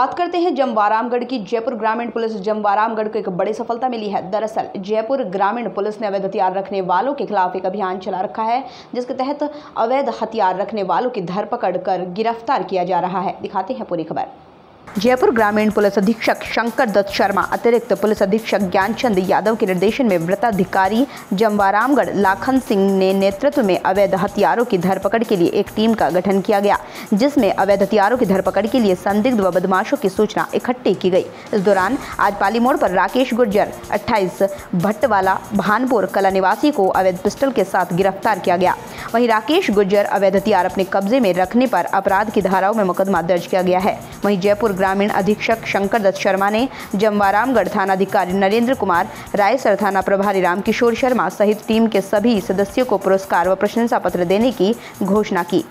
बात करते हैं जमवारामगढ़ की। जयपुर ग्रामीण पुलिस जमवारामगढ़ को एक बड़ी सफलता मिली है। दरअसल, जयपुर ग्रामीण पुलिस ने अवैध हथियार रखने वालों के खिलाफ एक अभियान चला रखा है, जिसके तहत अवैध हथियार रखने वालों की धरपकड़ कर गिरफ़्तार किया जा रहा है। दिखाते हैं पूरी खबर। जयपुर ग्रामीण पुलिस अधीक्षक शंकर दत्त शर्मा, अतिरिक्त पुलिस अधीक्षक ज्ञानचंद यादव के निर्देशन में वृत्ताधिकारी जमवारामगढ़ लाखन सिंह ने नेतृत्व में अवैध हथियारों की धरपकड़ के लिए एक टीम का गठन किया गया, जिसमें अवैध हथियारों की धरपकड़ के लिए संदिग्ध व बदमाशों की सूचना इकट्ठी की गई। इस दौरान आज पाली मोड़ पर राकेश गुर्जर, अट्ठाईस भट्टवाला भानपुर कला निवासी को अवैध पिस्टल के साथ गिरफ़्तार किया गया। वहीं राकेश गुर्जर अवैध हथियार अपने कब्जे में रखने पर अपराध की धाराओं में मुकदमा दर्ज किया गया है। वहीं जयपुर ग्रामीण अधीक्षक शंकर दत्त शर्मा ने जमवारामगढ़ थानाधिकारी नरेंद्र कुमार, रायसर थाना प्रभारी रामकिशोर शर्मा सहित टीम के सभी सदस्यों को पुरस्कार व प्रशंसा पत्र देने की घोषणा की।